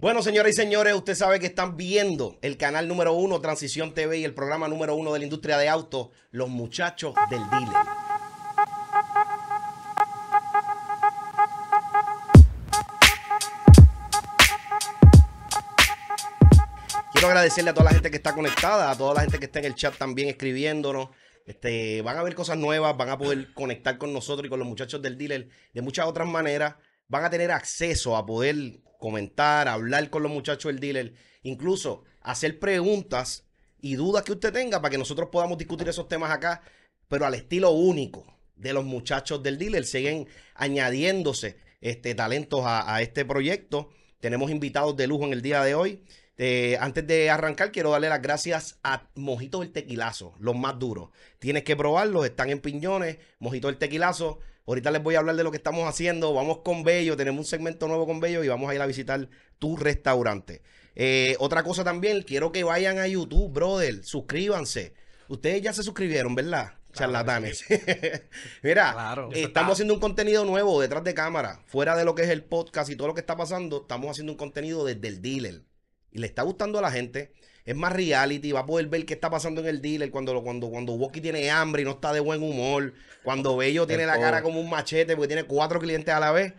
Bueno, señoras y señores, usted sabe que están viendo el canal número uno, Transición TV, y el programa número uno de la industria de autos, Los Muchachos del Dealer. Quiero agradecerle a toda la gente que está conectada, a toda la gente que está en el chat también escribiéndonos. Este, van a ver cosas nuevas, van a poder conectar con nosotros y con los muchachos del dealer de muchas otras maneras. Van a tener acceso a poder comentar, hablar con los muchachos del dealer, incluso hacer preguntas y dudas que usted tenga para que nosotros podamos discutir esos temas acá, pero al estilo único de los muchachos del dealer. Siguen añadiéndose este, talentos a, a este proyecto. Tenemos invitados de lujo en el día de hoy. Eh, antes de arrancar, quiero darle las gracias a Mojito del Tequilazo, los más duros. Tienes que probarlos, están en piñones. Mojito del Tequilazo. Ahorita les voy a hablar de lo que estamos haciendo. Vamos con Bello, tenemos un segmento nuevo con Bello y vamos a ir a visitar tu restaurante. Eh, otra cosa también, quiero que vayan a YouTube, brother. Suscríbanse. Ustedes ya se suscribieron, ¿verdad? charlatanes. Mira, Claro. estamos haciendo un contenido nuevo detrás de cámara, fuera de lo que es el podcast y todo lo que está pasando, estamos haciendo un contenido desde el dealer. Y le está gustando a la gente. Es más reality, va a poder ver qué está pasando en el dealer cuando, cuando, cuando Woki tiene hambre y no está de buen humor. Cuando Bello tiene la cara como un machete porque tiene cuatro clientes a la vez.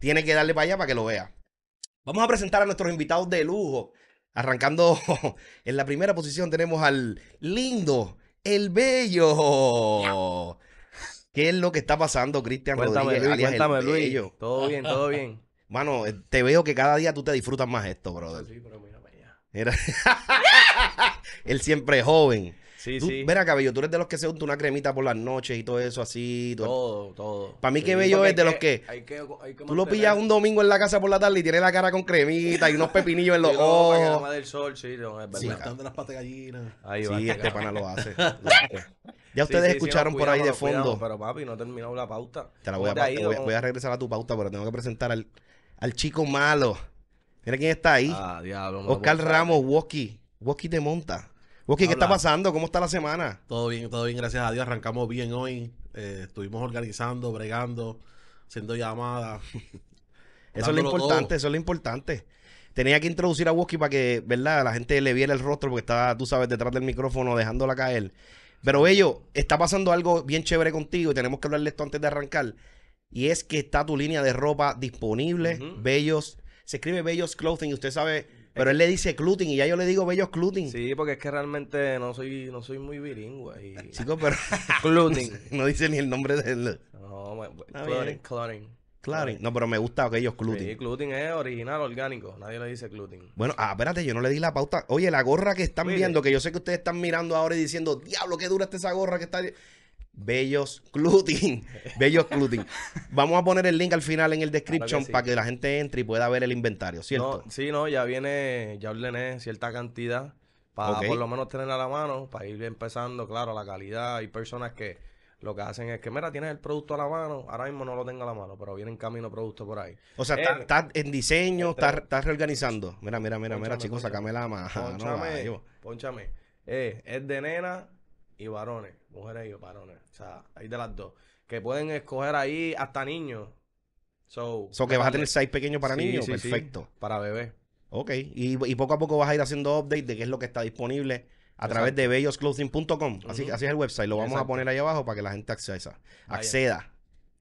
Tiene que darle para allá para que lo vea. Vamos a presentar a nuestros invitados de lujo. Arrancando en la primera posición tenemos al lindo, el bello. ¿Qué es lo que está pasando, Cristian Cuéntame, Rodríguez? Luis, alias el cuéntame, Luis. Todo bien, todo bien. Mano, eh, te veo que cada día tú te disfrutas más esto, brother. Sí, pero mira para allá. Mira. Él siempre es joven. Sí, Tú, sí. Mira, cabello, tú eres de los que se unta una cremita por las noches y todo eso así. tú- Todo, todo. Pa' mí Sí, que bello es de los que- hay que, hay que Tú lo pillas un domingo en la casa por la tarde y tiene la cara con cremita y unos pepinillos en los para que ojos. me dé el sol, sí, no, es Sí. Levantando las patas de gallina. Ahí va. Sí, este pana lo hace. Ya ustedes sí, sí, escucharon por ahí de fondo. cuidamos, Pero papi, no he terminado la pauta. Te la voy a, voy, a- voy a regresar a tu pauta, pero tengo que presentar al, al chico malo. Mira quién está ahí. Ah, diablo. Oscar Ramos. Woki. Woki te monta. Woki, ¿qué está pasando? ¿Cómo está la semana? Todo bien, todo bien, gracias a Dios. Arrancamos bien hoy. Eh, estuvimos organizando, bregando, haciendo llamadas. Eso es lo importante, todo. eso es lo importante. Tenía que introducir a Woki para que, ¿verdad? La gente le viera el rostro porque estaba, tú sabes, detrás del micrófono dejándola caer. Pero Bello, está pasando algo bien chévere contigo y tenemos que hablarle esto antes de arrancar. Y es que está tu línea de ropa disponible. Bellos. Se escribe Bellos Clothing y usted sabe, pero él le dice Clothing y ya yo le digo Bellos Clothing. Sí, porque es que realmente no soy, no soy muy bilingüe. Y... Chico, pero Clothing. no dice ni el nombre del No, me- Está clothing, clothing. Clothing. No, pero me gusta que ellos Clothing. Sí, clothing es original, orgánico. Nadie le dice clothing. Bueno, ah, espérate, yo no le di la pauta. Oye, la gorra que están Mire. viendo, que yo sé que ustedes están mirando ahora y diciendo, diablo, qué dura está esa gorra que está. Bellos Cluting. Bellos Cluting. Vamos a poner el link al final en el description sí. para que la gente entre y pueda ver el inventario, ¿cierto? No, sí, no, ya viene, ya ordené cierta cantidad para por lo menos tenerla a la mano, para ir empezando, claro, la calidad. Hay personas que lo que hacen es que, mira, tienes el producto a la mano, ahora mismo no lo tengo a la mano, pero viene en camino producto por ahí. O sea, Eh, está, está en diseño, está, entre- está reorganizando. Mira, mira, mira, mira, chicos, sacame la maja. No, Pónchame, gallo. pónchame. Eh, es de nena y varones, mujeres y varones. O sea, hay de las dos. Que pueden escoger ahí hasta niños. So, So que vas a tener size pequeño para Sí, niños. sí, sí, Perfecto. para bebés. Ok. Y, y poco a poco vas a ir haciendo update de qué es lo que está disponible a través de bellosclothing.com. Así, Ujú. así es el website. Lo vamos a poner ahí abajo para que la gente accesa, Vaya. acceda.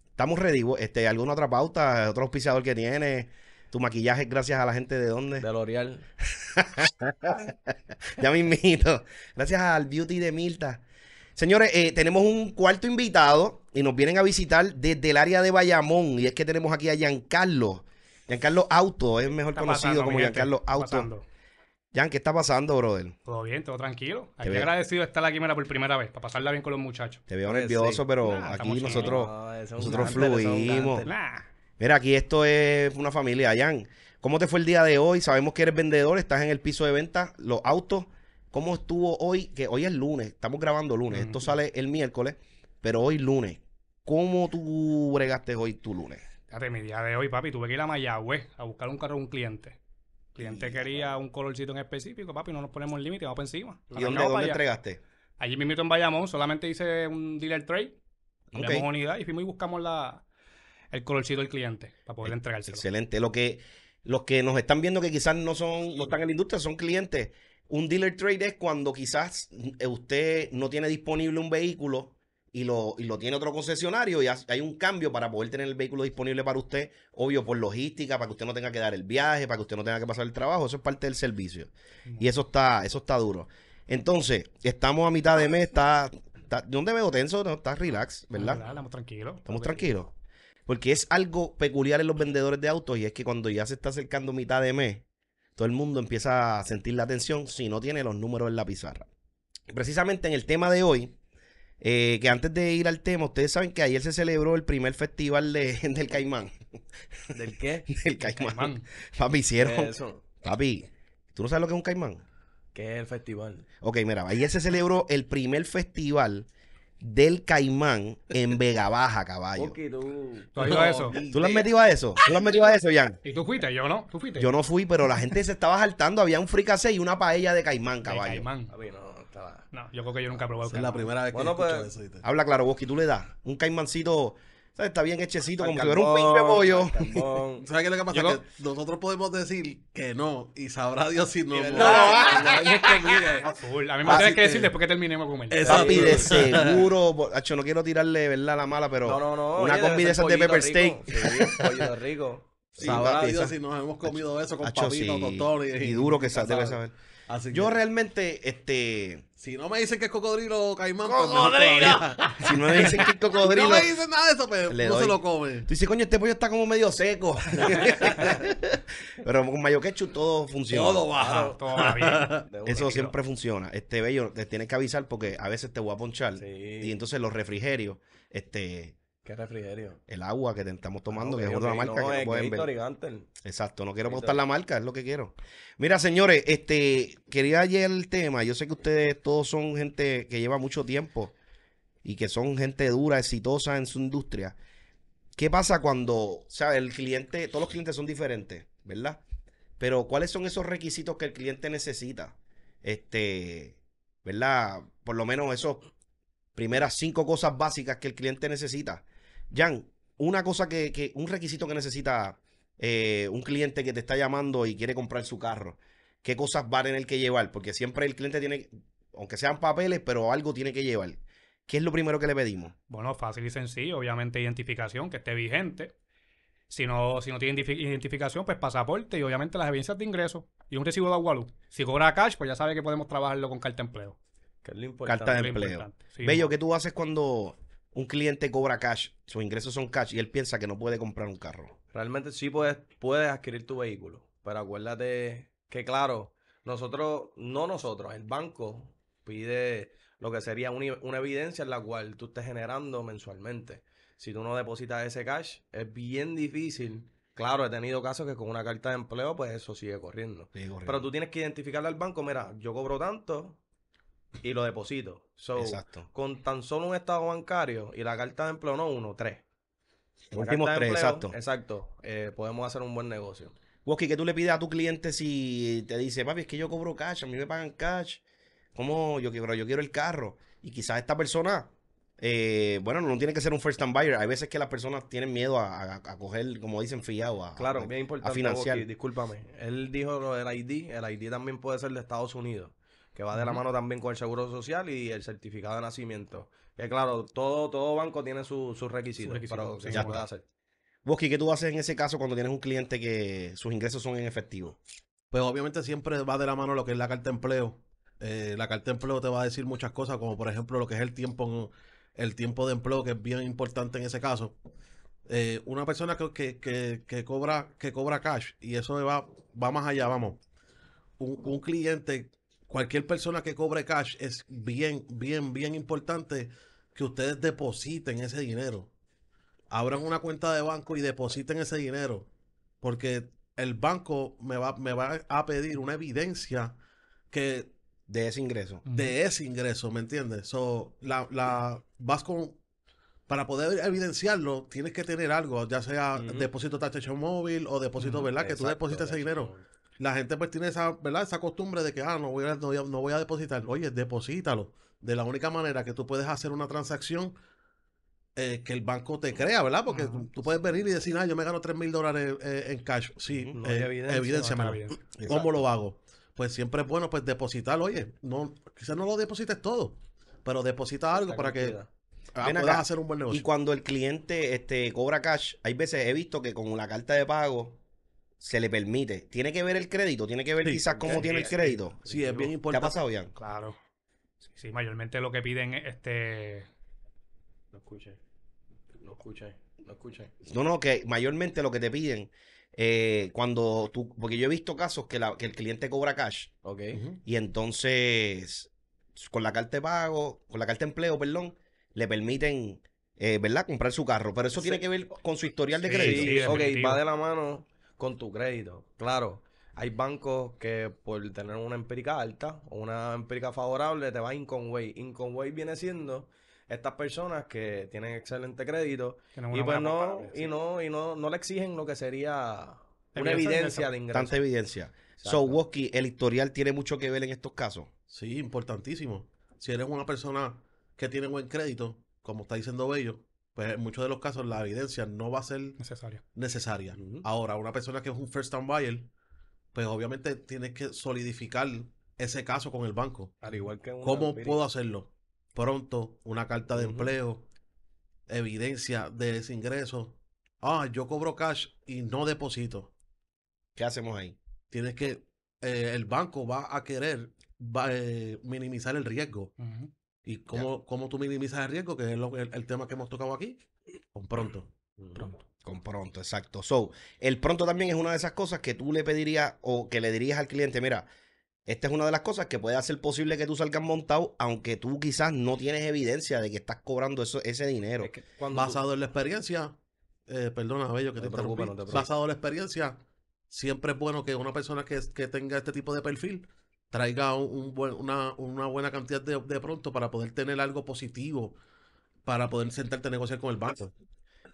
Estamos ready. Este, ¿Alguna otra pauta? ¿Otro auspiciador que tiene? ¿Tu maquillaje es gracias a la gente de dónde? De L'Oreal. Ya me invito. Gracias al beauty de Milta. Señores, eh, tenemos un cuarto invitado y nos vienen a visitar desde el área de Bayamón. Y es que tenemos aquí a Giancarlo. Giancarlo Auto, es mejor está conocido pasando, como? Giancarlo ¿Qué está Auto. pasando? Jan, ¿qué está pasando, brother? Todo bien, todo tranquilo. Te Aquí agradecido de estar aquí, mira, por primera vez, para pasarla bien con los muchachos. Te veo Pues nervioso, sí. pero Nah, aquí nosotros... No, nosotros fluimos. Nah, Mira, aquí esto es una familia. Jan, ¿cómo te fue el día de hoy? Sabemos que eres vendedor, estás en el piso de venta, los autos. ¿Cómo estuvo hoy? Que hoy es lunes, estamos grabando lunes. Esto sale el miércoles, pero hoy lunes. ¿Cómo tú bregaste hoy tu lunes? fíjate, mi día de hoy, papi, tuve que ir a Mayagüez a buscar un carro de un cliente. El cliente quería un colorcito en específico, papi, no nos ponemos límite, vamos para encima. ¿Y dónde, dónde entregaste? Allí mismo en Bayamón, solamente hice un dealer trade, cambiamos Ok. unidad y fuimos y buscamos la, el colorcito del cliente para poder entregárselo. Excelente. Lo que los que nos están viendo que quizás no son, no están en la industria, son clientes. Un dealer trade es cuando quizás eh, usted no tiene disponible un vehículo y lo, y lo tiene otro concesionario y ha- hay un cambio para poder tener el vehículo disponible para usted, obvio por logística, para que usted no tenga que dar el viaje, para que usted no tenga que pasar el trabajo, eso es parte del servicio. Y eso está, eso está duro. Entonces, estamos a mitad de mes, está, está te veo tenso, no, está relax, ¿verdad? Estamos tranquilos. Estamos tranquilos. Porque es algo peculiar en los vendedores de autos y es que cuando ya se está acercando mitad de mes, todo el mundo empieza a sentir la tensión si no tiene los números en la pizarra. Precisamente en el tema de hoy, eh, que antes de ir al tema, ustedes saben que ayer se celebró el primer festival de- del Caimán. ¿Del qué? Del Caimán. Caimán. Papi, ¿Qué hicieron. es eso? Papi, ¿tú no sabes lo que es un Caimán? ¿Qué es el festival? Ok, mira, ayer se celebró el primer festival del Caimán en Vega Baja, caballo. Porque tú... ¿Tú has ido a eso? ¿Tú lo has metido a eso? ¿Tú lo has metido a eso, Jan? ¿Y tú fuiste? Yo no. ¿Tú fuiste? Yo no fui, pero la gente se estaba saltando. Había un fricase y una paella de caimán, De caballo. Caimán. Papi, no, estaba... No, yo creo que yo nunca he probado es la primera vez que Bueno, escucho pues, eso. Habla claro, vos, que tú le das un caimancito, ¿sabes? Está bien hechecito, como Al si fuera un carbón, pin de pollo. carbón. ¿Sabes qué es lo que pasa? Yo que lo- nosotros podemos decir que no y sabrá Dios si no. No. no comida. Full. A mí me Ah, tienes que decir después que terminemos comer. Exacto. Papi, de seguro. bo- Acho, no quiero tirarle, ¿verdad? La mala, pero No, no, no. una combi de esas de pepper rico. steak. Sí, pollito rico. Sí, Sabrá Dios si nos hemos comido eso con Acho, papito, sí. con Tony. Y duro que debe sabe. saber. Así Yo que, realmente, este. si no me dicen que es cocodrilo o caimán, pues todavía. Si no me dicen que es Si no cocodrilo. me dicen nada de eso, pues Le no doy. se lo come. Tú dices, coño, este pollo está como medio seco. Pero con mayo ketchup todo funciona. Todo baja. Todo va bien. Eso siempre funciona. Este bello, te tienes que avisar porque a veces te voy a ponchar. Sí. Y entonces los refrigerios, este, ¿Qué refrigerio? el agua que te estamos tomando, que es otra marca no, que no pueden ver. Exacto, no quiero botar la marca, es lo que quiero. Mira, señores, este, quería ayer el tema. Yo sé que ustedes todos son gente que lleva mucho tiempo y que son gente dura, exitosa en su industria. ¿Qué pasa cuando, o sea, el cliente, todos los clientes son diferentes, ¿verdad? Pero ¿cuáles son esos requisitos que el cliente necesita? Este, ¿verdad? Por lo menos esos primeras cinco cosas básicas que el cliente necesita. Jan, una cosa que, que un requisito que necesita eh, un cliente que te está llamando y quiere comprar su carro, ¿qué cosas va a tener que llevar? Porque siempre el cliente tiene, aunque sean papeles, pero algo tiene que llevar. ¿Qué es lo primero que le pedimos? Bueno, fácil y sencillo. Obviamente identificación, que esté vigente. Si no, si no tiene identifi- identificación, pues pasaporte y obviamente las evidencias de ingreso y un recibo de agua luz. Si cobra cash, pues ya sabe que podemos trabajarlo con carta de empleo. Que es lo importante. Carta de empleo. importante. Sí, Bello. ¿qué tú haces cuando un cliente cobra cash, sus ingresos son cash y él piensa que no puede comprar un carro? Realmente sí puedes, puedes adquirir tu vehículo, pero acuérdate que claro, nosotros, no nosotros, el banco pide lo que sería una, una evidencia en la cual tú estés generando mensualmente. Si tú no depositas ese cash, es bien difícil. Claro, he tenido casos que con una carta de empleo, pues eso sigue corriendo. Pero tú tienes que identificarle al banco, mira, yo cobro tanto y lo deposito. So, Exacto. con tan solo un estado bancario y la carta de empleo, no uno, tres. Últimos tres, empleo, exacto. Exacto. Eh, podemos hacer un buen negocio. Woski, ¿qué tú le pides a tu cliente si te dice, papi, es que yo cobro cash, a mí me pagan cash? ¿Cómo yo quiero? Yo quiero el carro. Y quizás esta persona, eh, bueno, no tiene que ser un first time buyer. Hay veces que las personas tienen miedo a, a- a coger, como dicen, fiado. A, Claro, a- bien importante. a financiar. Boqui, discúlpame. Él dijo lo del ID. El ID también puede ser de Estados Unidos. Que va de la mano también con el seguro social y el certificado de nacimiento. Que claro, todo, todo banco tiene su- sus requisitos. Requisitos, pero sí. se puede hacer. Woski, ¿qué tú haces en ese caso cuando tienes un cliente que sus ingresos son en efectivo? Pues obviamente siempre va de la mano lo que es la carta de empleo. Eh, la carta de empleo te va a decir muchas cosas, como por ejemplo lo que es el tiempo, el tiempo de empleo, que es bien importante en ese caso. Eh, una persona que, que, que, que cobra, que cobra cash, y eso va, va más allá, vamos. Un, un cliente, cualquier persona que cobre cash, es bien, bien, bien importante que ustedes depositen ese dinero. Abran una cuenta de banco y depositen ese dinero. Porque el banco me va, me va a pedir una evidencia que De ese ingreso. de ese ingreso, ¿me entiendes? So, la, la, vas con, para poder evidenciarlo, tienes que tener algo, ya sea Ujú. depósito tacho móvil o depósito, ¿verdad? Que tú Exacto, deposites ese de dinero. La gente pues tiene esa, ¿verdad? Esa costumbre de que, ah, no voy a, no voy a, no voy a depositar. Oye, deposítalo. De la única manera que tú puedes hacer una transacción eh, que el banco te crea, ¿verdad? Porque tú, tú puedes venir y decir, ah, yo me gano 3 mil dólares eh, en cash. Sí, no eh, evidencia, no. ¿Cómo lo hago? Pues siempre es bueno pues depositar, oye, no, quizás no lo deposites todo, pero deposita algo para que ah, acá, hacer un buen Y negocio. cuando el cliente este, cobra cash, hay veces he visto que con la carta de pago se le permite. ¿Tiene que ver el crédito? ¿Tiene que ver Sí, quizás cómo sí, tiene el sí. crédito? Sí, es bien ¿Te ha importante. pasado, Jan? Claro. Sí, sí, mayormente lo que piden es este. No escuché. No escuché. No escuché. No, no, que mayormente lo que te piden eh, cuando tú, porque yo he visto casos que, la- que el cliente cobra cash Ok. Y entonces con la carta de pago, con la carta de empleo, perdón, le permiten, eh, ¿verdad? Comprar su carro. Pero eso tiene Sí. que ver con su historial de Sí, crédito. Sí, ok, definitivo. va de la mano con tu crédito. Claro, hay bancos que por tener una empírica alta o una empírica favorable te va Income Way. Income Way viene siendo estas personas que tienen excelente crédito y pues no, sí. y no, y no, no le exigen lo que sería una Evidencia de de ingreso. Tanta evidencia. So, Exacto. Woski, el historial tiene mucho que ver en estos casos. Sí, importantísimo. Si eres una persona que tiene buen crédito, como está diciendo Bello, pues en muchos de los casos la evidencia no va a ser Necesaria. Ahora, una persona que es un first time buyer, pues obviamente tienes que solidificar ese caso con el banco. Al igual que una ¿Cómo puedo hacerlo? Pronto, una carta de empleo, evidencia de ese ingreso. Ah, yo cobro cash y no deposito. ¿Qué hacemos ahí? Tienes que, eh, el banco va a querer va, eh, minimizar el riesgo. ¿Y cómo, cómo tú minimizas el riesgo? Que es lo- el, el tema que hemos tocado aquí. Con pronto. Pronto. Con pronto, exacto. So, el pronto también es una de esas cosas que tú le pedirías o que le dirías al cliente, mira, esta es una de las cosas que puede hacer posible que tú salgas montado, aunque tú quizás no tienes evidencia de que estás cobrando eso, ese dinero. Es que cuando tú- Basado en la experiencia, eh, perdona, Bello, que No te te preocupes, interrumpí. no te preocupes. Basado en la experiencia, siempre es bueno que una persona que, que tenga este tipo de perfil traiga un, un buen- una, una buena cantidad de, de pronto para poder tener algo positivo, para poder sentarte a negociar con el banco.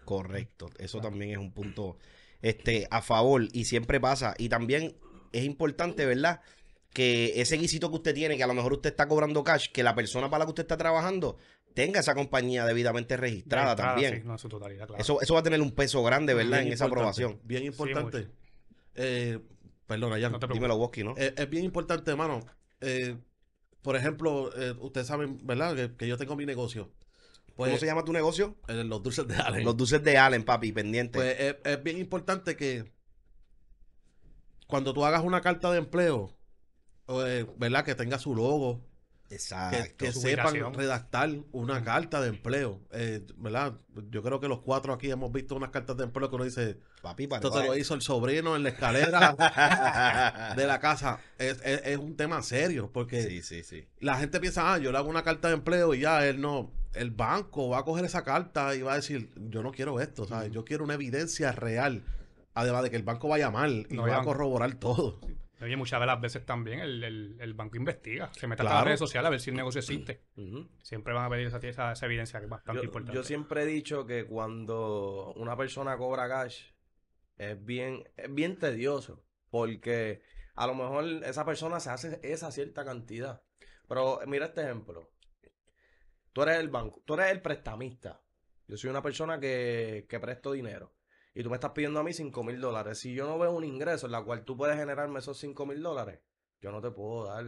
Correcto. Eso también es un punto este, a favor y siempre pasa. Y también es importante, ¿verdad? Que ese guisito que usted tiene, que a lo mejor usted está cobrando cash, que la persona para la que usted está trabajando tenga esa compañía debidamente registrada Registrada, también. sí, no, en su totalidad, claro. Eso, eso va a tener un peso grande, ¿verdad? Bien en esa aprobación. Bien importante. Eh, perdona, ya. No. Dímelo, Bosky, ¿no? Eh, es bien importante, hermano. Eh, por ejemplo, eh, ustedes saben, ¿verdad? Que, que yo tengo mi negocio. Pues, ¿Cómo se llama tu negocio? eh, los dulces de Allen. Los dulces de Allen, papi, pendiente. Pues es, es bien importante que cuando tú hagas una carta de empleo, eh, ¿verdad? Que tenga su logo, Exacto. que sepan redactar una carta de empleo, eh, ¿verdad? Yo creo que los cuatro aquí hemos visto unas cartas de empleo que uno dice, Papi, para esto te lo hizo el sobrino en la escalera de la casa. Es, es- es un tema serio, porque Sí, sí, sí. la gente piensa, ah, yo le hago una carta de empleo y ya él no. El banco va a coger esa carta y va a decir, yo no quiero esto, ¿sabes? Yo quiero una evidencia real. Además de que el banco vaya mal y No, va a corroborar todo. Oye, muchas de las veces también el, el- el banco investiga. Se mete a las redes sociales a ver si el negocio existe. Ujú. Siempre van a pedir esa, esa, esa evidencia que es bastante Yo, importante. yo siempre he dicho que cuando una persona cobra cash es bien, es bien tedioso. Porque a lo mejor esa persona se hace esa cierta cantidad. Pero mira este ejemplo. Tú eres el banco, tú eres el prestamista. Yo soy una persona que, que presto dinero. Y tú me estás pidiendo a mí 5 mil dólares. Si yo no veo un ingreso en la cual tú puedes generarme esos 5 mil dólares, yo no te puedo dar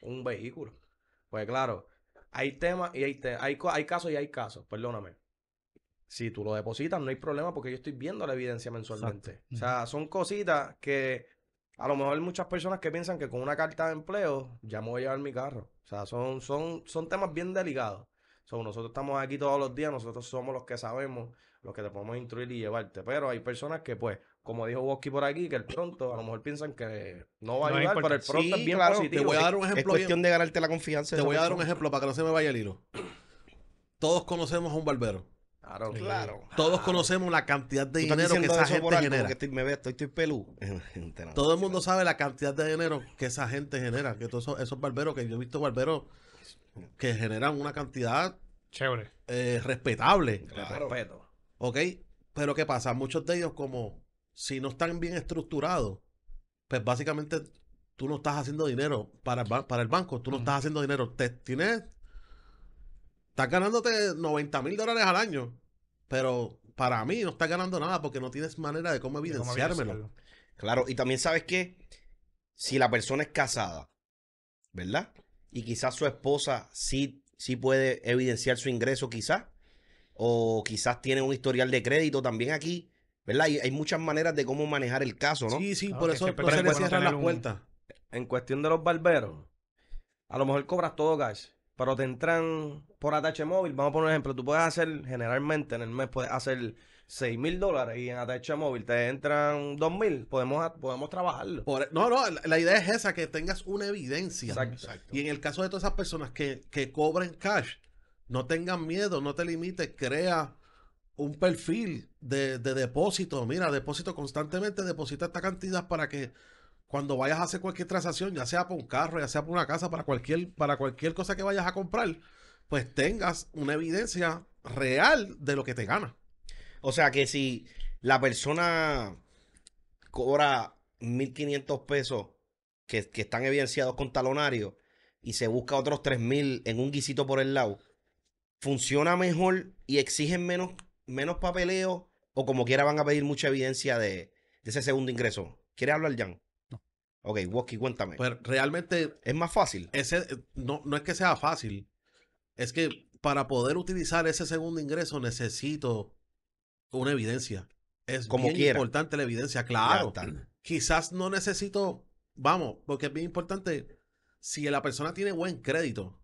un vehículo. Pues claro, hay temas y hay, te- hay, hay casos y hay casos, perdóname. Si tú lo depositas, no hay problema porque yo estoy viendo la evidencia mensualmente. Exacto. O sea, son cositas que a lo mejor hay muchas personas que piensan que con una carta de empleo ya me voy a llevar mi carro. O sea, son, son, son temas bien delicados. So, nosotros estamos aquí todos los días, nosotros somos los que sabemos, los que te podemos instruir y llevarte. Pero hay personas que, pues, como dijo Bosky por aquí, que el pronto a lo mejor piensan que no va a No es ayudar, pero el pronto Sí, es bien claro, te positivo. Te voy a dar un Es ejemplo. bien- cuestión de ganarte la confianza. te voy a dar un ejemplo para que no se me vaya el hilo. Todos conocemos a un barbero. Claro, Claro. Todos conocemos la cantidad de ¿Tú estás dinero que esa gente algo? genera. Estoy, me ve, estoy, estoy pelú. Todo el mundo sabe la cantidad de dinero que esa gente genera. Que todos esos, esos barberos, que yo he visto barberos que generan una cantidad Chévere. eh, respetable. Claro. respeto. ¿Ok? Pero ¿qué pasa? Muchos de ellos, como si no están bien estructurados, pues básicamente tú no estás haciendo dinero para el, ba- para el banco, tú no estás haciendo dinero. Te, tienes estás ganándote 90 mil dólares al año, pero para mí no estás ganando nada porque no tienes manera de cómo de cómo evidenciármelo. Claro, y también sabes que si la persona es casada, ¿verdad? Y quizás su esposa sí, sí puede evidenciar su ingreso, quizás, o quizás tiene un historial de crédito también aquí, ¿verdad? Y hay muchas maneras de cómo manejar el caso, ¿no? Sí, sí, Claro, por eso no se le cierran las un- puertas. En cuestión de los barberos, a lo mejor cobras todo cash, pero te entran por atache móvil. Vamos a poner un ejemplo. Tú puedes hacer, generalmente en el mes puedes hacer 6 mil dólares y en atache móvil te entran 2 mil. Podemos, podemos trabajarlo. Por- no, no, la, la idea es esa, que tengas una evidencia. Exacto. Y en el caso de todas esas personas que, que cobren cash, no tengan miedo, no te limites, crea un perfil de, de depósito. Mira, depósito constantemente, deposita esta cantidad para que cuando vayas a hacer cualquier transacción, ya sea por un carro, ya sea por una casa, para cualquier, para cualquier cosa que vayas a comprar, pues tengas una evidencia real de lo que te gana. O sea que si la persona cobra 1.500 pesos que, que están evidenciados con talonario y se busca otros 3.000 en un guisito por el lado, ¿funciona mejor y exigen menos, menos papeleo o como quiera van a pedir mucha evidencia de, de ese segundo ingreso? ¿Quieres hablar, Jan? No. Ok, Woki, cuéntame. Pues realmente ¿Es más fácil? ese eh, no, no es que sea fácil, es que para poder utilizar ese segundo ingreso necesito una evidencia. Es Como bien quiera. importante la evidencia, claro. Quizás no necesito, vamos, porque es bien importante, si la persona tiene buen crédito,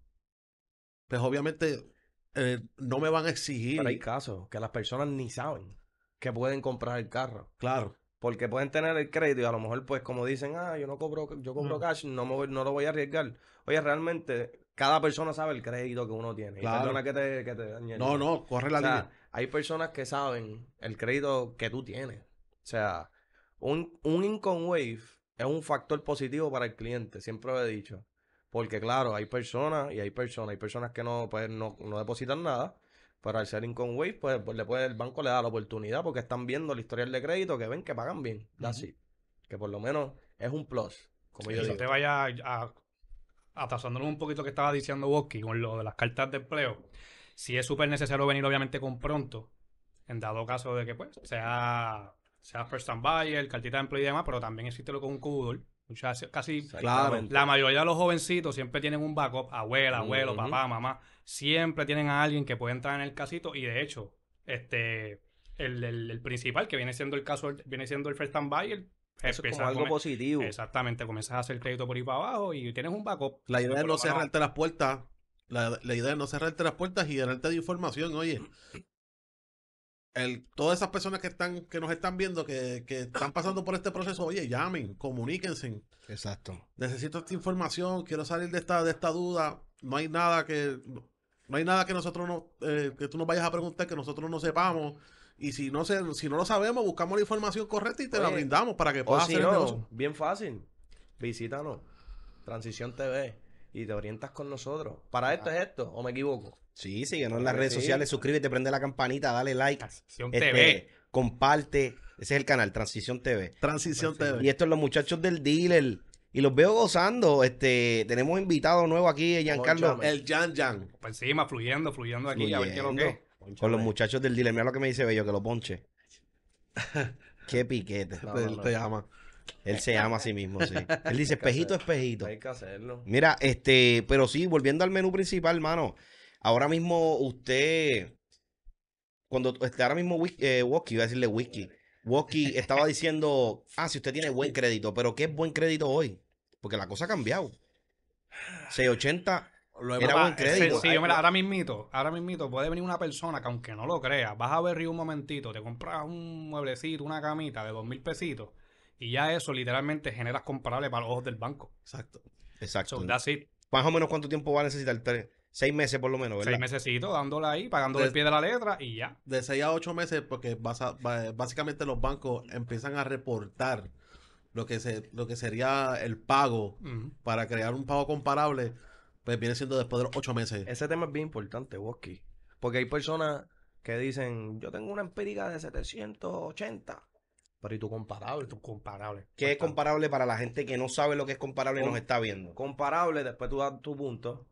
pues obviamente eh, no me van a exigir. Pero hay casos que las personas ni saben que pueden comprar el carro. Claro, Porque pueden tener el crédito y a lo mejor, pues, como dicen, ah, yo no cobro, yo cobro Mm. cash, no, me voy- no lo voy a arriesgar. Oye, realmente, cada persona sabe el crédito que uno tiene. Y Claro. perdona que te, que te dañe no, no, corre la O sea, línea. Hay personas que saben el crédito que tú tienes. O sea, un, un income wave es un factor positivo para el cliente, siempre lo he dicho. Porque claro, hay personas y hay personas, hay personas que no, pues, no, no depositan nada, pero al ser income wave, pues, pues, le puede, el banco le da la oportunidad porque están viendo el historial de crédito que ven que pagan bien. It. Que por lo menos es un plus, como yo digo. te vayas a, un poquito que estaba diciendo Woki con lo de las cartas de empleo. Si es súper necesario venir, obviamente, con pronto, en dado caso de que, pues, sea, sea first time buyer, cartita de empleo y demás, pero también existe lo con un cubudor. Muchas, casi Exactamente. la mayoría de los jovencitos siempre tienen un backup, abuela, abuelo, papá, mamá, siempre tienen a alguien que puede entrar en el casito y de hecho, este, el, el- el principal que viene siendo el caso, viene siendo el first time buyer, Eso es como algo comer- positivo. Exactamente, comienzas a hacer crédito por ahí para abajo y tienes un backup. La idea es no cerrarte las puertas. La, la idea es no cerrarte las puertas y llenarte de información. Oye, el, todas esas personas que están, que nos están viendo, que, que están pasando por este proceso, oye, llamen, comuníquense. Exacto. Necesito esta información, quiero salir de esta, de esta duda. No hay nada que, no hay nada que nosotros no, eh, que tú nos vayas a preguntar que nosotros no sepamos. Y si no se, si no lo sabemos, buscamos la información correcta y te la brindamos para que O puedas si hacer el no, negocio. bien fácil. Visítanos. Transición TV. Y te orientas con nosotros. Para esto es esto, o me equivoco. Sí, síguenos en las redes sí. sociales, suscríbete, prende la campanita, dale like, Transición este, TV. comparte. Ese es el canal, Transición TV. Transición Pues. TV. Y estos los muchachos del dealer. Y los veo gozando. Este, tenemos invitado nuevo aquí, Giancarlo. El Jan Jan. Por encima, fluyendo, fluyendo aquí, a ver qué es lo que con los muchachos del dealer. Mira lo que me dice Bello, que lo ponche. Qué piquete. No, no, Él no. te llama. Él se llama a sí mismo, sí. Él dice, espejito, espejito. Hay que hacerlo. Mira, este, pero sí, volviendo al menú principal, hermano. Ahora mismo usted, cuando este, ahora mismo eh, Woki, iba a decirle Wiki, Woki estaba diciendo, ah, si usted tiene buen crédito, pero ¿qué es buen crédito hoy? Porque la cosa ha cambiado. 680, Lo Era buen crédito. Sí, sí, mira, ahora mismito, ahora mismito puede venir una persona que aunque no lo crea, vas a ver un momentito, te compras un mueblecito, una camita de dos mil pesitos y ya eso literalmente generas comparable para los ojos del banco. Exacto. exacto. So, that's it. Más o menos cuánto tiempo va a necesitar, Tres- seis meses por lo menos, ¿verdad? Seis mesecitos dándole ahí, pagándole el pie de la letra y ya. De 6 a 8 meses, porque basa- ba- básicamente los bancos empiezan a reportar lo que, se, lo que sería el pago para crear un pago comparable, pues viene siendo después de los 8 meses. Ese tema es bien importante, Woski. Porque hay personas que dicen, yo tengo una empírica de 780. Pero ¿y tu comparable? Tu comparable. ¿Qué es comparable para la gente que no sabe lo que es comparable y nos está viendo? Comparable, después tú das tu punto.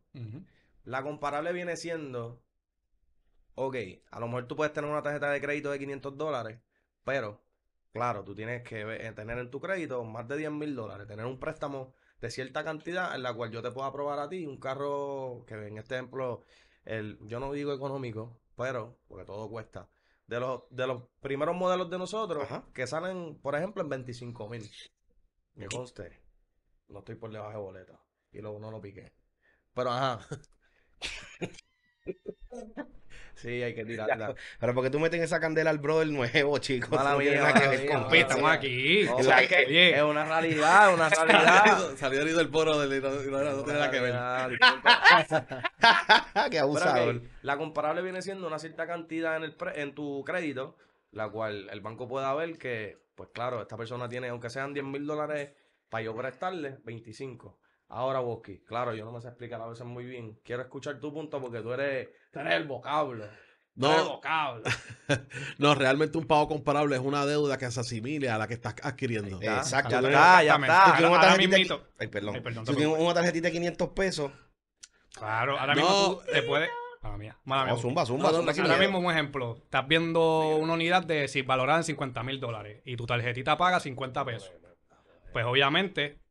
La comparable viene siendo ok, a lo mejor tú puedes tener una tarjeta de crédito de 500 dólares, pero, claro, tú tienes que eh, tener en tu crédito más de 10 mil dólares, tener un préstamo de cierta cantidad en la cual yo te puedo aprobar a ti un carro que en este ejemplo, el, yo no digo económico, pero, porque todo cuesta, de los, de los primeros modelos de nosotros, Ajá. que salen, por ejemplo, en 25 mil. Me conste, no estoy por debajo de boleta. Y luego no lo piqué. Pero ajá. sí, hay que tirarla. Pero porque tú metes esa candela al brother nuevo, chicos. Mala no tiene nada que ver con estamos aquí. O sea, es que es una realidad, una realidad. Salió herido el poro del no, no- no tiene nada que ver. Qué Pero, abusador. la comparable viene siendo una cierta cantidad en, el pre- en tu crédito, la cual el banco pueda ver que, pues claro, esta persona tiene, aunque sean 10 mil dólares, para yo prestarle 25. Ahora, Bosky, claro, yo no me sé explicar a veces muy bien. Quiero escuchar tu punto porque tú eres, tú eres el vocablo. No, vocablo. no, realmente un pago comparable es una deuda que se asimile a la que estás adquiriendo. Ya, Exacto. ya tú está, ya Exactamente. está. tú tienes una tarjetita Ay, perdón. Ay, perdón, tienes una tarjetita de 500 pesos. Claro, ahora No, mismo tú te puedes. Mala mía. Mala mía. No, zumba, zumba, No, zumba. Ahora miedo. mismo, un ejemplo. Estás viendo una unidad de si valorada en 50 mil dólares y tu tarjetita paga 50 pesos. Pues obviamente,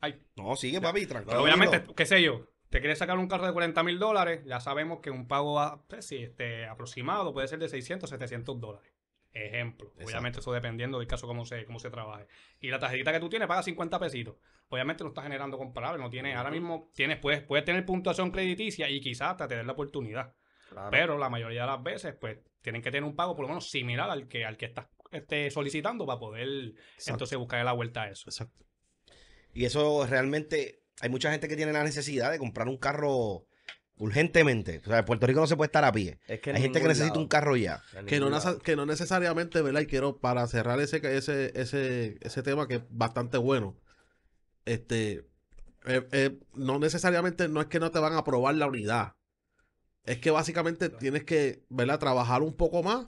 ay, No, sigue, papi, tranquilo. obviamente, qué sé yo, te quieres sacar un carro de 40 mil dólares, ya sabemos que un pago a- pues, sí, este, aproximado puede ser de 600, 700 dólares. Ejemplo. Exacto. Obviamente eso dependiendo del caso cómo se, cómo se trabaje. Y la tarjetita que tú tienes paga 50 pesitos. Obviamente no está generando comparable, no tiene, ahora mismo tienes, puedes, puedes tener puntuación crediticia y quizás hasta te den la oportunidad. Claro. Pero la mayoría de las veces, pues, tienen que tener un pago por lo menos similar al que, al que estás este, solicitando para poder entonces buscar la vuelta a eso. Exacto. Y eso realmente, hay mucha gente que tiene la necesidad de comprar un carro urgentemente. O sea, en Puerto Rico no se puede estar a pie. Es que en Hay gente que necesita lado. un carro ya. Que no, que no necesariamente, ¿verdad? Y quiero, para cerrar ese, ese, ese, ese tema que es bastante bueno, este, eh, eh, no necesariamente, no es que no te van a aprobar la unidad. Es que básicamente tienes que, ¿verdad? Trabajar un poco más,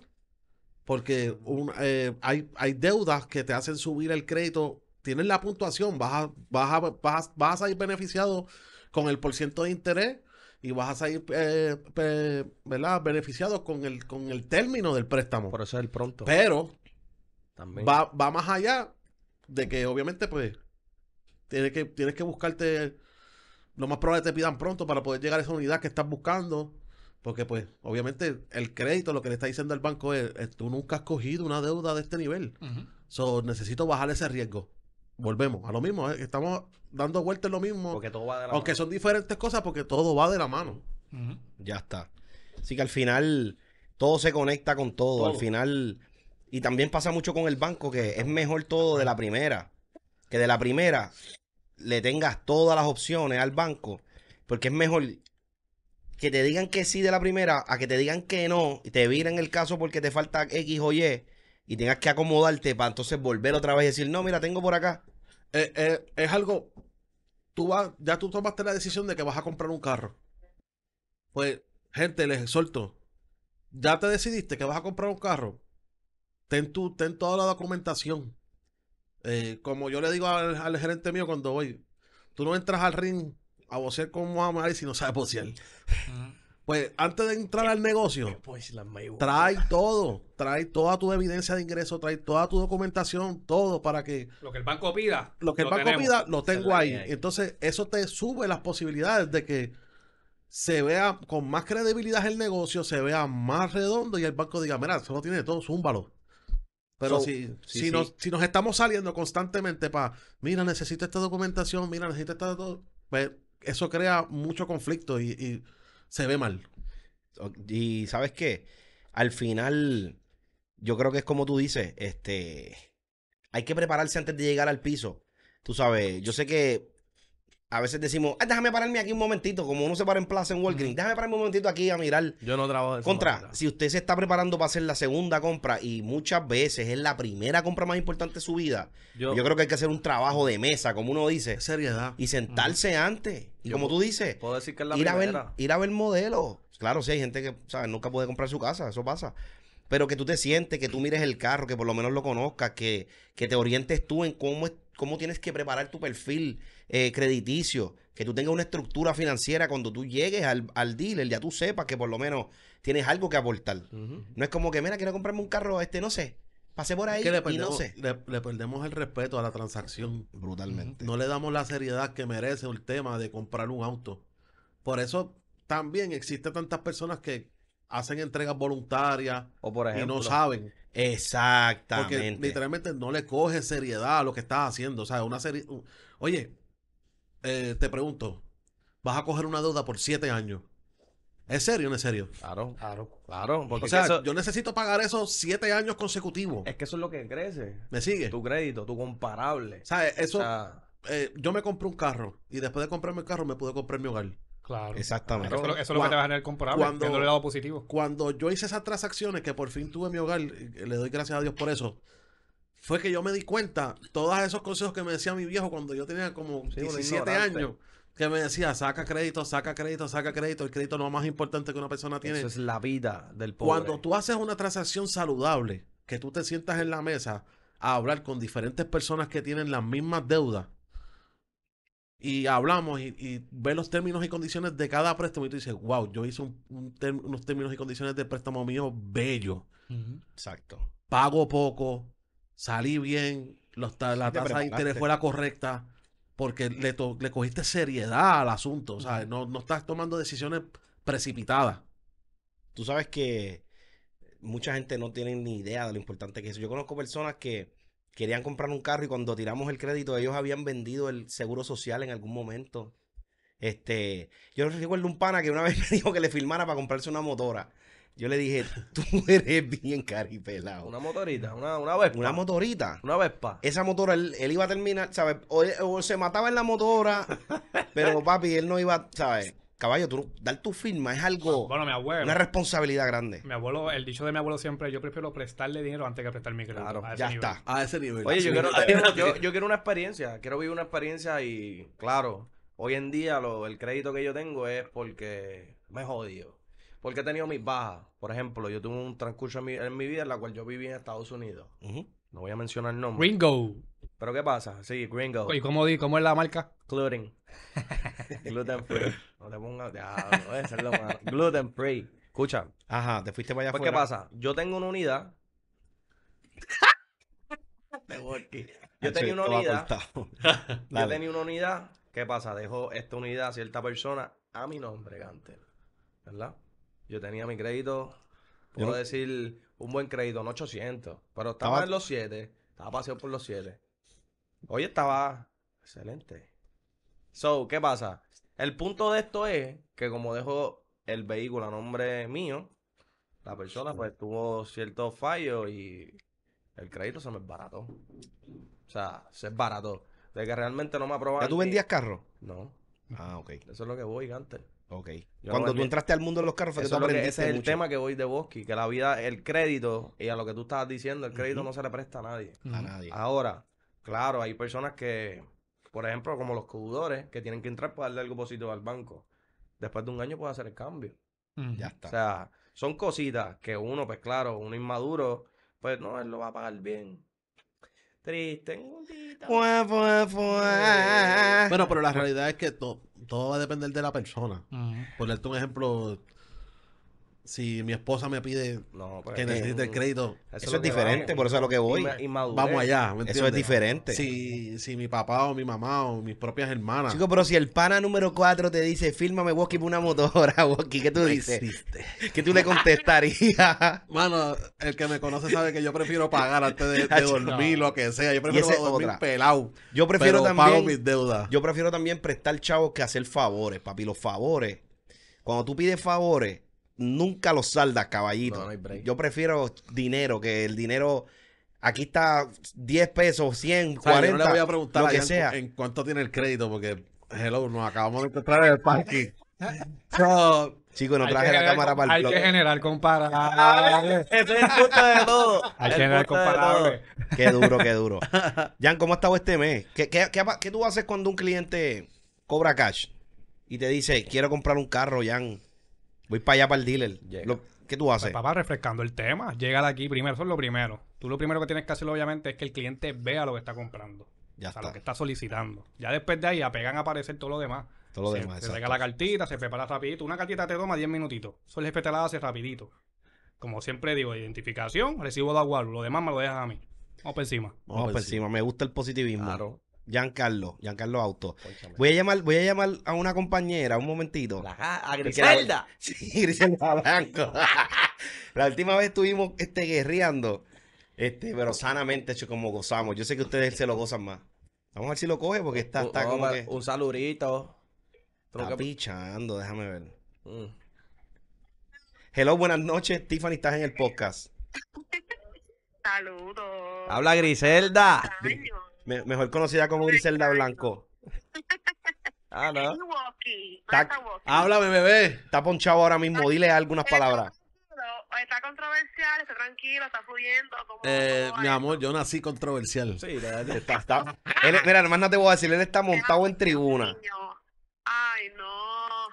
porque un- eh, hay, hay deudas que te hacen subir el crédito. Tienes la puntuación, vas a, vas a, vas a, vas a salir beneficiado con el porciento de interés y vas a salir, eh, pe- ¿verdad? Beneficiado con el, con el término del préstamo. Por eso es el pronto. Pero También. va, va más allá de que obviamente pues tienes que, tienes que buscarte, lo más probable te pidan pronto para poder llegar a esa unidad que estás buscando. Porque pues obviamente el crédito, lo que le está diciendo el banco es, eh, tú nunca has cogido una deuda de este nivel. So, necesito bajar ese riesgo. Volvemos a lo mismo, eh, estamos dando vueltas en lo mismo. Porque todo va de la Aunque mano. son diferentes cosas porque todo va de la mano. Ya está. Así que al final todo se conecta con todo. Todo. Al final, y también pasa mucho con el banco que es mejor todo de la primera. Que de la primera le tengas todas las opciones al banco. Porque es mejor que te digan que sí de la primera a que te digan que no y te viren el caso porque te falta X o Y y tengas que acomodarte para entonces volver otra vez y decir, no, mira, tengo por acá. Eh, eh, es algo. Tú vas, ya tú tomaste la decisión de que vas a comprar un carro. Pues, gente, les exhorto. Ya te decidiste que vas a comprar un carro. Ten, tu, ten toda la documentación. Eh, como yo le digo al, al gerente mío cuando voy, tú no entras al ring a vocear con Muhammad Ali si no sabes vocear. Pues antes de entrar al negocio, Pues la Mayweather. trae todo. Trae toda tu evidencia de ingreso, trae toda tu documentación, todo para que Lo que el banco pida. lo que el lo banco tenemos. pida lo tengo ahí. Entonces, eso te sube las posibilidades de que se vea con más credibilidad el negocio, se vea más redondo y el banco diga, mira, eso lo tiene todo, zúmbalo. Pero So, si, sí, si, sí. Nos, si nos estamos saliendo constantemente para, mira, necesito esta documentación, mira, necesito esta... todo", Pues eso crea mucho conflicto y, y se ve mal. Y sabes qué, al final, yo creo que es como tú dices, este, hay que prepararse antes de llegar al piso. Tú sabes, yo sé que a veces decimos, "Ah, déjame pararme aquí un momentito, como uno se para en plaza en Walgreens, déjame pararme un momentito aquí a mirar. Yo no trabajo de Contra, manera. si usted se está preparando para hacer la segunda compra y muchas veces es la primera compra más importante de su vida, yo, Yo, creo que hay que hacer un trabajo de mesa, como uno dice, seriedad. y sentarse antes. Y Yo como tú dices, puedo decir que es la ir a, ver, primera. ir a ver modelos. Claro, sí, hay gente que ¿sabes? nunca puede comprar su casa, eso pasa. Pero que tú te sientes, que tú mires el carro, que por lo menos lo conozcas, que, que te orientes tú en cómo es, cómo tienes que preparar tu perfil eh, crediticio, que tú tengas una estructura financiera cuando tú llegues al, al dealer, ya tú sepas que por lo menos tienes algo que aportar. No es como que, mira, quiero comprarme un carro, este, no sé, pasé por ahí que le y no perdemos, sé. le, le perdemos el respeto a la transacción. Brutalmente. No le damos la seriedad que merece el tema de comprar un auto. Por eso también existe tantas personas que hacen entregas voluntarias O por y no saben. Porque Exactamente. literalmente no le coge seriedad a lo que estás haciendo. O sea, una serie. Oye, eh, te pregunto, vas a coger una deuda por siete años. ¿Es serio o no es serio? Claro, claro, claro. Porque O sea, eso- yo necesito pagar esos siete años consecutivos. es que eso es lo que crece. ¿Me sigue? Tu crédito, tu comparable. O sea, eso. O sea, eh, yo me compré un carro y después de comprarme el carro me pude comprar mi hogar. Claro. Exactamente. Eso, es lo- eso es lo que te va a generar comparable, Cuando- el lado positivo. Cuando yo hice esas transacciones, que por fin tuve mi hogar, le doy gracias a Dios por eso, fue que yo me di cuenta, todos esos consejos que me decía mi viejo cuando yo tenía como Sí, uno 17 ignorante. años, que me decía, saca crédito, saca crédito, saca crédito, el crédito no es lo más importante que una persona tiene. eso es la vida del pobre. Cuando tú haces una transacción saludable, que tú te sientas en la mesa a hablar con diferentes personas que tienen las mismas deudas y hablamos y, y ves los términos y condiciones de cada préstamo y tú dices, wow, yo hice un- un term- unos términos y condiciones de préstamo mío bello, Exacto. pago poco, salí bien, los la tasa de interés fue la correcta. Porque le, to- le cogiste seriedad al asunto, o sea, no, no estás tomando decisiones precipitadas. Tú sabes que mucha gente no tiene ni idea de lo importante que es. Yo conozco personas que querían comprar un carro y cuando tiramos el crédito ellos habían vendido el seguro social en algún momento. Este, yo recuerdo un pana que una vez me dijo que le firmara para comprarse una motora. Yo le dije, tú eres bien caripelado. Una motorita, una, una Vespa. Una motorita. Una Vespa. Esa motora, él, él iba a terminar, ¿sabes? O, o se mataba en la motora, pero papi, él no iba, ¿sabes? Caballo, tú, dar tu firma es algo, Bueno, mi abuelo. una responsabilidad grande. Mi abuelo, el dicho de mi abuelo siempre, yo prefiero prestarle dinero antes que prestar mi crédito. Claro, Ya nivel. está. A ese nivel. Oye, yo quiero, yo, yo quiero una experiencia, quiero vivir una experiencia y claro, hoy en día lo, el crédito que yo tengo es porque me jodido. Porque he tenido mis bajas. Por ejemplo, yo tuve un transcurso en mi, en mi vida en la cual yo viví en Estados Unidos. No voy a mencionar el nombre. Ringo. Pero ¿qué pasa? Sí, Gringo. ¿Y cómo, di- cómo es la marca? Gluten. Gluten free. No te pongas. Ya, no, eso es lo malo. Gluten free. Escucha. Ajá, te fuiste para allá Pues, ¿qué afuera. pasa? Yo tengo una unidad. Yo tenía una unidad. Yo tenía una unidad. ¿Qué pasa? Dejo esta unidad a cierta persona a mi nombre, Gantel. ¿Verdad? Yo tenía mi crédito, puedo no- decir, un buen crédito, no 800. Pero estaba Estaba- en los 7. Estaba paseado por los 7. Hoy estaba excelente. So, ¿qué pasa? El punto de esto es que como dejo el vehículo a nombre mío, la persona pues tuvo ciertos fallos y el crédito se me barató. O sea, se barató. De que realmente no me aprobaron. ¿Ya tú vendías carros? No, Ah, ok. eso es lo que voy, Gantel. Ok. Yo Cuando tú entraste al mundo de los carros fue que Eso tú aprendiste ese es el tema que voy de Bosque, que la vida, el crédito, y a lo que tú estabas diciendo, el crédito no se le presta a nadie. A nadie. Ahora, claro, hay personas que, por ejemplo, como los cobudores, que tienen que entrar para darle algo positivo al banco. Después de un año puede hacer el cambio. Ya O está. sea, son cositas que uno, pues claro, uno inmaduro, pues no, él lo va a pagar bien. Triste. Fue, fue, fue. Bueno, pero la realidad es que to- todo va a depender de la persona. Ujú. Por darte un ejemplo, si mi esposa me pide No, pues, que necesite el mm, crédito, Eso es diferente, vamos. por eso es a lo que voy. Inma- vamos allá. ¿me Eso es diferente. Si, si mi papá o mi mamá o mis propias hermanas Chico, pero si el pana número 4 te dice, fírmame Woki por una motora, Woki, ¿qué tú dices? ¿Qué tú le contestarías? Mano, el que me conoce sabe que yo prefiero pagar antes de, dormir, no. lo que sea. Yo prefiero dormir otra. pelado. Yo prefiero pero pago también... mis deudas. Yo prefiero también prestar chavos que hacer favores, papi. Los favores. Cuando tú pides favores, nunca los saldas, caballito. No, no hay break. Yo prefiero dinero, que el dinero. Aquí está 10 pesos, 100, O sea, 40. yo no le voy a preguntar lo a que Jan sea. en cuánto tiene el crédito, porque, hello, nos acabamos de encontrar en el parking. So, Chico, no Hay traje la cámara para el Hay blog. que generar comparables. Ese es el punto de todo. Hay que generar comparables. Qué duro, qué duro. Jan, ¿cómo ha estado este mes? ¿Qué, qué, qué, qué tú haces cuando un cliente cobra cash y te dice, quiero comprar un carro, Jan? Voy para allá para el dealer. Llega. Lo- ¿Qué tú haces? Pues, papá, refrescando el tema. Llega de aquí primero. Eso es lo primero. Tú lo primero que tienes que hacer, obviamente, es que el cliente vea lo que está comprando. Ya o sea, está. lo que está solicitando. Ya después de ahí apegan a aparecer todo lo demás. Todo lo se, demás, Se traiga la cartita, se prepara rapidito. Una cartita te toma 10 minutitos. Eso el jefe te la hace rapidito. Como siempre digo, identificación, recibo de aguaro. Lo demás me lo dejan a mí. Vamos por encima. Vamos por encima. Me gusta el positivismo. Claro. Giancarlo, Giancarlo Auto. Pónchame. Voy a llamar, voy a llamar a una compañera un momentito. A Griselda. Sí, Griselda Blanco. la última vez estuvimos este, guerreando, este, pero sanamente hecho como gozamos. Yo sé que ustedes se lo gozan más. Vamos a ver si lo coge porque está, Un- está como que... Un saludito. Está pichando, déjame ver. Mm. Hello, buenas noches. Tiffany, estás en el podcast. Saludos. Habla Griselda. Años. Me- mejor conocida como Griselda Blanco. Ah, no. Milwaukee. Tac. ¿Dónde está? Háblame, bebé. Está ponchado ahora mismo. Dile algunas palabras. Está controversial, está tranquilo, está fluyendo. Como Eh, mi amor, yo nací controversial. Sí, de verdad. Está, está- Él- mira, nomás no te voy a decir, él está montado en tribuna. Ay, no.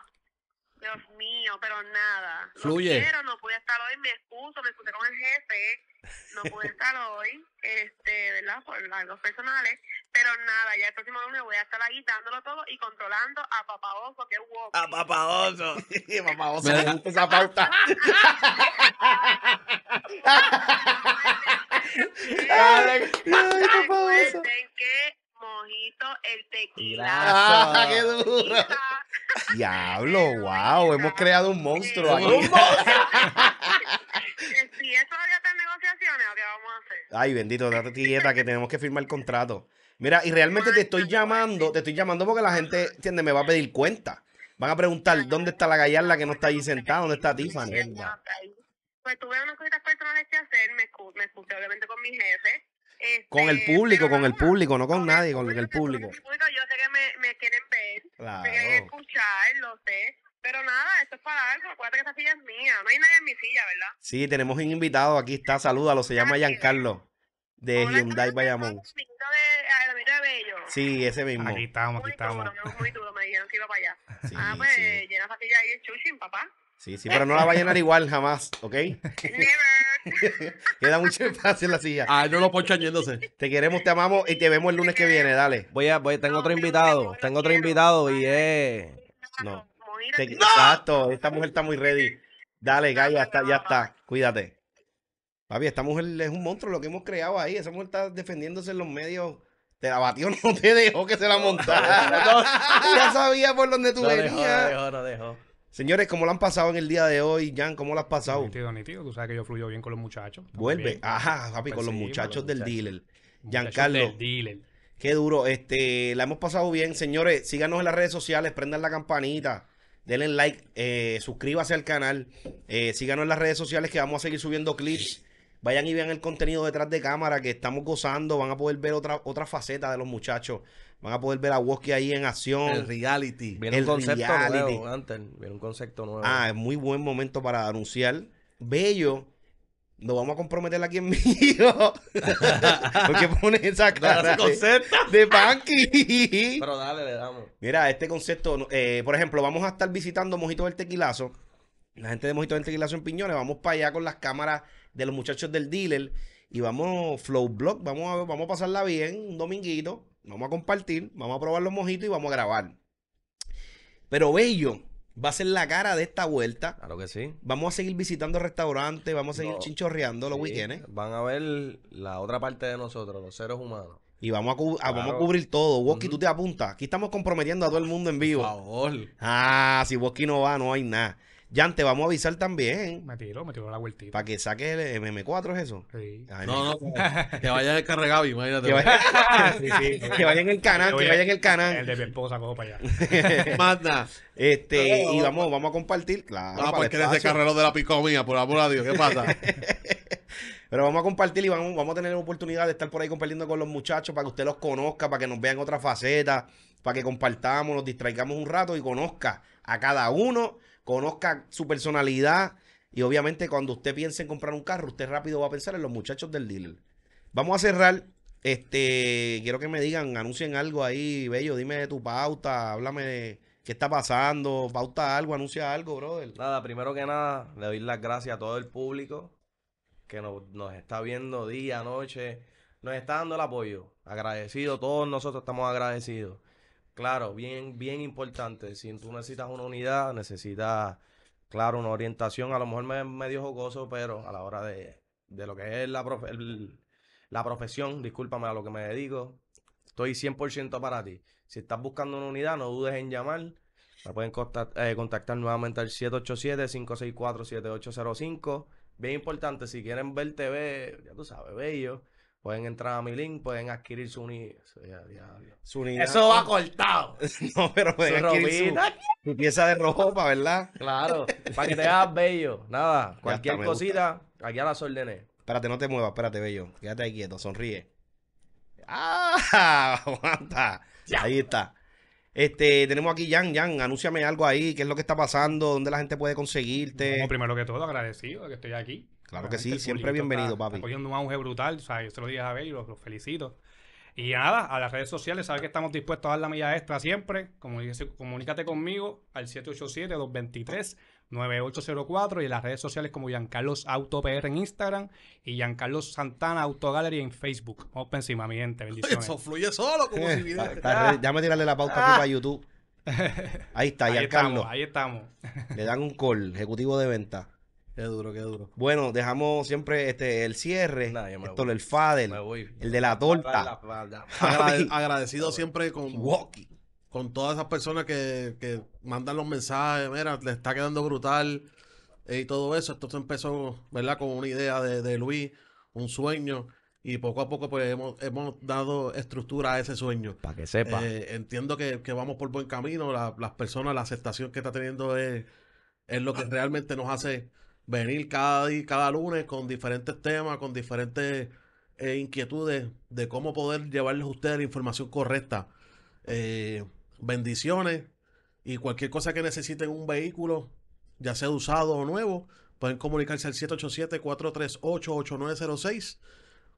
Dios mío, pero nada. Lo Fluye. quiero, no pude estar hoy, me excuso, me excusé con el jefe. No pude estar hoy, este, ¿verdad? Por algo personales. Pero nada, ya el próximo lunes voy a estar ahí dándolo todo y controlando a Papá Oso, que es woke. A papaoso. Papá, vos me gusta esa pauta. Ay, papá, oso. Recuerden que mojito el tequila. Ah, qué duro. Diablo, wow, hemos creado un monstruo aquí. Si eso está en negociaciones, ¿qué vamos a hacer? Ay, bendito, date quieta que tenemos que firmar el contrato. Mira, y realmente te estoy llamando, te estoy llamando porque la gente, entiende, me va a pedir cuenta. Van a preguntar, ¿dónde está la gallarla que no está allí sentada? ¿Dónde está Tiffany? Pues tuve unas cositas personales que hacer, me, me excusé obviamente con mi jefe. Este, Con el público, pero con el público, no con nadie, con el que público. Yo sé que me, me quieren ver, me quieren Claro. escuchar, lo sé. Pero nada, esto es para algo. Acuérdate que esta silla es mía. No hay nadie en mi silla, ¿verdad? Sí, tenemos un invitado, aquí está, salúdalo, se llama Giancarlo, de Hola, Hyundai ¿estás Bayamón. el ah, el amiguito de Bello. Sí, ese mismo. Aquí estamos, aquí Muy estamos. duro, muy duro, me dijeron que iba para allá. Sí, ah, pues sí. llena esa silla ahí el chuchin, papá. Sí, sí, pero no la va a llenar igual jamás, ¿ok? Queda mucho espacio en la silla. Ah, no lo poncho yéndose. Te queremos, te amamos y te vemos el lunes que viene, dale. Voy a, voy, tengo No, otro invitado. Tengo otro invitado y es. No. Te- Exacto, esta mujer está muy ready. Dale, ya está, ya está. Cuídate. Papi, esta mujer es un monstruo lo que hemos creado ahí. Esa mujer está defendiéndose en los medios. Te la batió, no te dejó que se la montara. ya sabía por dónde tú No dejó, no venías. dejó, no dejó. Señores, ¿cómo lo han pasado en el día de hoy? Jan, ¿cómo lo has pasado? Nítido, nítido. Tú sabes que yo fluyo bien con los muchachos. Vuelve. bien. Ajá, papi, Pues con los muchachos con del dealer. Muchachos Giancarlo, del dealer. qué duro. Este, la hemos pasado bien. Señores, síganos en las redes sociales, prendan la campanita, denle like, eh, suscríbase al canal, eh, síganos en las redes sociales que vamos a seguir subiendo clips. Vayan y vean el contenido detrás de cámara que estamos gozando. Van a poder ver otra, otra faceta de los muchachos. Van a poder ver a Woski ahí en acción. El reality. Viene El un concepto reality. nuevo, antes. Viene un concepto nuevo. Ah, es muy buen momento para anunciar. Bello. Nos vamos a comprometer aquí en vivo. Porque pone esa cara de, concepto. de Panky. Pero dale, le damos. Mira, este concepto, eh, por ejemplo, vamos a estar visitando Mojito del Tequilazo. La gente de Mojito del Tequilazo en Piñones, vamos para allá con las cámaras de los muchachos del dealer y vamos flow blog, vamos a, vamos a pasarla bien, un dominguito, vamos a compartir, vamos a probar los mojitos y vamos a grabar. Pero Bello va a ser la cara de esta vuelta. Claro que sí. Vamos a seguir visitando restaurantes, vamos a seguir No. chinchorreando los Sí, weekends Van a ver la otra parte de nosotros, los seres humanos. y vamos a, cu- a- vamos a cubrir todo. Woski, tú te apuntas. Aquí estamos comprometiendo a todo el mundo en Por vivo. favor. Ah, si Woski no va, no hay nada. Jan, te vamos a avisar también. Me tiró, me tiró la vueltita. Para que saque el MM4, ¿es eso? Sí. Ay, No, no, que- que vaya el carregabi, imagínate. Que vaya, Sí, sí. que vaya en el canal, que vaya en el El canal. de mi esposa, cojo para allá. Manda. Este, y vamos, vamos a compartir, claro. Ah, para pues el carrero de la picomía, por amor a Dios, ¿qué pasa? Pero vamos a compartir y vamos, vamos a tener la oportunidad de estar por ahí compartiendo con los muchachos para que usted los conozca, para que nos vean otra faceta, para que compartamos, nos distraigamos un rato y conozca a cada uno, conozca su personalidad. Y obviamente cuando usted piense en comprar un carro, usted rápido va a pensar en los muchachos del dealer. Vamos a cerrar. Este, quiero que me digan, anuncien algo ahí, Bello, dime de tu pauta, háblame de qué está pasando, pauta algo, anuncia algo, brother. Nada, primero que nada, le doy las gracias a todo el público que nos, nos está viendo día, noche, nos está dando el apoyo. Agradecido, todos nosotros estamos agradecidos. Claro, bien, bien importante. Si tú necesitas una unidad, necesitas, claro, una orientación. A lo mejor me medio jocoso, pero a la hora de, de lo que es la, la profesión, discúlpame a lo que me dedico, estoy 100% para ti. Si estás buscando una unidad, no dudes en llamar. Me pueden contact- eh, contactar nuevamente al 787-564-7805. Bien importante, si quieren ver TV, ya tú sabes, bello, pueden entrar a mi link, pueden adquirir su unidad. Su unidad. Eso va cortado. No, pero pueden Su adquirir su, su pieza de ropa, ¿verdad? Claro, para que te veas bello. Nada, cualquier está, me gusta. cosita, aquí a las órdenes. Espérate, no te muevas, espérate, bello. Quédate ahí quieto, sonríe. ¡Ah! Aguanta. Ahí está. Este, tenemos aquí Jan, Jan, anúnciame algo ahí, qué es lo que está pasando, dónde la gente puede conseguirte. Como primero que todo, agradecido de que estoy aquí. Claro que sí, siempre bienvenido, está- papi. Está cogiendo un auge brutal, o sea, yo se lo dije a Bey, los, los felicito. Y nada, a las redes sociales, sabes que estamos dispuestos a dar la milla extra siempre. Comunícate conmigo al 787-223-9804 y en las redes sociales como Giancarlos Auto PR en Instagram y Giancarlos Santana Auto Gallery en Facebook. Vamos para encima, mi gente. Bendiciones. Eso fluye solo como si viniera. Está re- Déjame tirarle la pauta aquí para YouTube. Ahí está, ahí Giancarlo. estamos, ahí estamos. Le dan un call, ejecutivo de venta. Qué duro, qué duro. Bueno, dejamos siempre este el cierre. Nah, esto, el voy. el de la La torta. Agrade- agradecido siempre con, Walkie. con todas esas personas que, que mandan los mensajes, mira, le está quedando brutal eh, y todo eso. Esto se empezó, ¿verdad? Con una idea de, de Luis, un sueño, y poco a poco pues hemos, hemos dado estructura a ese sueño. Para que sepa. Eh, entiendo que, que vamos por buen camino, la- las personas, la aceptación que está teniendo es, es lo que realmente nos hace venir cada día, cada lunes con diferentes temas, con diferentes eh, inquietudes de cómo poder llevarles a ustedes la información correcta. Eh, bendiciones y cualquier cosa que necesiten un vehículo, ya sea usado o nuevo, pueden comunicarse al 787-438-8906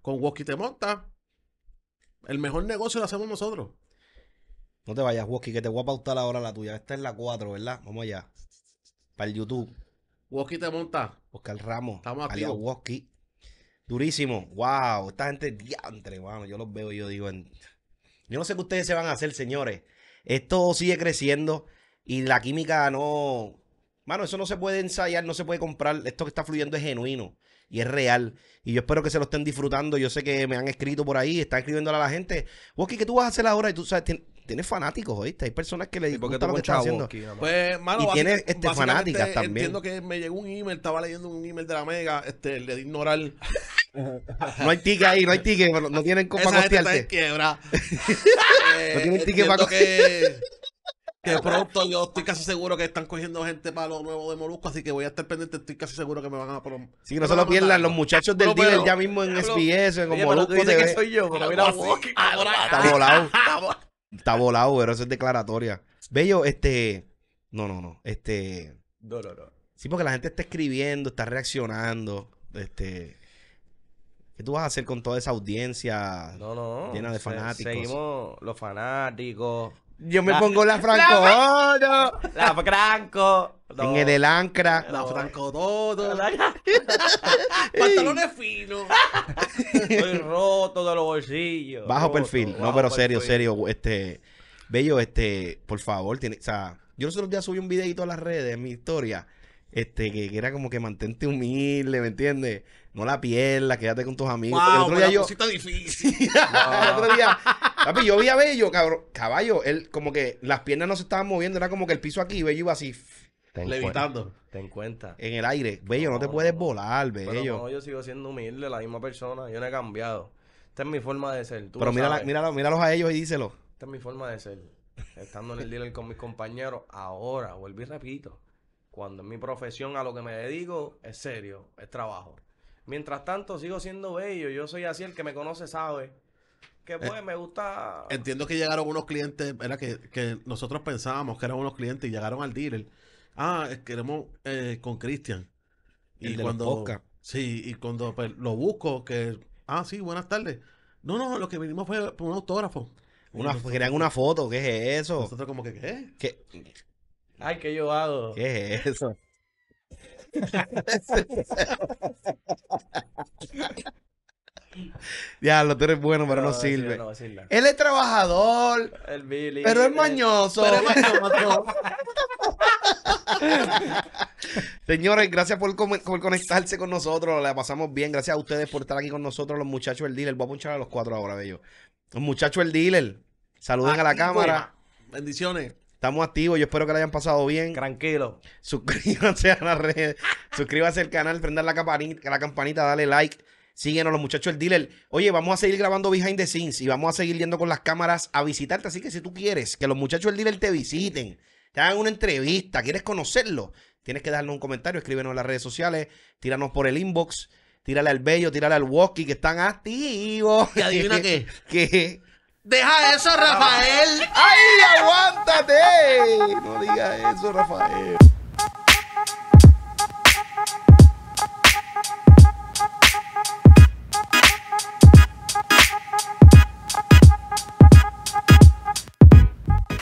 con Walkie Te Monta. El mejor negocio lo hacemos nosotros. No te vayas, Woski, que te voy a pautar ahora la tuya. Esta es la 4, ¿verdad? Vamos allá. Para el YouTube. Walkie Te Monta. Oscar Ramos. Estamos alias activos. Woski. Durísimo. Wow. Esta gente diantre, mano. Yo los veo y yo digo. en- Yo no sé qué ustedes se van a hacer, señores. Esto sigue creciendo y la química no. Mano, eso no se puede ensayar, no se puede comprar. Esto que está fluyendo es genuino y es real. Y yo espero que se lo estén disfrutando. Yo sé que me han escrito por ahí, están escribiéndole a la gente. Woski, ¿qué tú vas a hacer ahora? Y tú sabes, tien- tienes fanáticos, ¿oíste? Hay personas que le ¿Y por qué gusta tú lo que ponchabas haciendo. aquí? Pues, mano, Y tiene, este, fanáticas también. Entiendo que me llegó un email, estaba leyendo un email de la Mega, este, le di ignorar. No hay ticket ahí, no hay ticket, no, no tienen Esa para gente está en quiebra. Eh, No tienen ticket para que, que pronto yo estoy casi seguro que están cogiendo gente para lo nuevo de Molusco, así que voy a estar pendiente, estoy casi seguro que me van a prom- Sí, no se lo pierdan mandar los muchachos del No, dealer ya mismo en SBS, en Molusco dices que TV. soy yo, pero mira, Está volado. Está volado, pero eso es declaratoria. Bello, este. No, no, no. Este. No, no, no. Sí, porque la gente está escribiendo, está reaccionando. Este. ¿Qué tú vas a hacer con toda esa audiencia? No, no. Llena de Se- fanáticos. Seguimos los fanáticos. Yo me La- pongo la Franco Oro, La Franco. En el del Ancra. La No. Franco todo, pantalones finos. Estoy roto de los bolsillos. Bajo roto, perfil. No, bajo pero serio, perfil. serio. Este. Bello, este. Por favor, tiene. O sea, yo los otros días subí un videito a las redes, en mi historia. Este, que, que era como que mantente humilde, ¿me entiendes? No la pierdas, quédate con tus amigos. El otro día yo. el otro día, papi, yo vi a Bello, cabrón, caballo, él como que las piernas no se estaban moviendo, era como que el piso aquí, Bello iba así Ten, Levitando. ten cuenta. en el aire. Bello, no te No, puedes no. volar, Pero Bello. no, yo sigo siendo humilde, la misma persona. Yo no he cambiado. Esta es mi forma de ser. tú Pero mírala- míralo, míralos a ellos y díselo. Esta es mi forma de ser. Estando en el dealer con mis compañeros, ahora, vuelvo y repito, cuando en mi profesión a lo que me dedico es serio, es trabajo. Mientras tanto, sigo siendo bello. Yo soy así, el que me conoce sabe. Que pues me gusta. Entiendo que llegaron unos clientes, era que, que nosotros pensábamos que eran unos clientes y llegaron al dealer. Ah, queremos eh, con Cristian. Y cuando sí, y cuando pues, lo busco, que ah, sí, buenas tardes. No, no, lo que vinimos fue por un autógrafo. Una, nosotros- querían una foto, ¿qué es eso? Nosotros como que, ¿qué? ¿Qué, Ay, yo hago. qué es eso? Diablo, tú eres bueno, pero no, sirve. no sirve. Él es trabajador, El Billy. pero es eh, mañoso. Pero es mañoso. Señores, gracias por, por conectarse con nosotros. La pasamos bien. Gracias a ustedes por estar aquí con nosotros, los muchachos del dealer. Voy a punchar a los cuatro ahora, bello. Los muchachos del dealer. Saluden a la cámara. Bendiciones. Estamos activos. Yo espero que la hayan pasado bien. Tranquilo. Suscríbanse a las redes. Suscríbanse al canal, prendan la campanita, la campanita, dale like. Síguenos, los muchachos del dealer. Oye, vamos a seguir grabando behind the scenes y vamos a seguir yendo con las cámaras a visitarte. Así que si tú quieres que los muchachos del dealer te visiten, te hagan una entrevista, quieres conocerlo, tienes que darnos un comentario, escríbenos en las redes sociales, tíranos por el inbox, tírale al bello, tírale al walkie que están activos. ¿Y adivina qué? ¿Qué? Deja eso, Rafael. ¡Ay, aguántate! No digas eso, Rafael.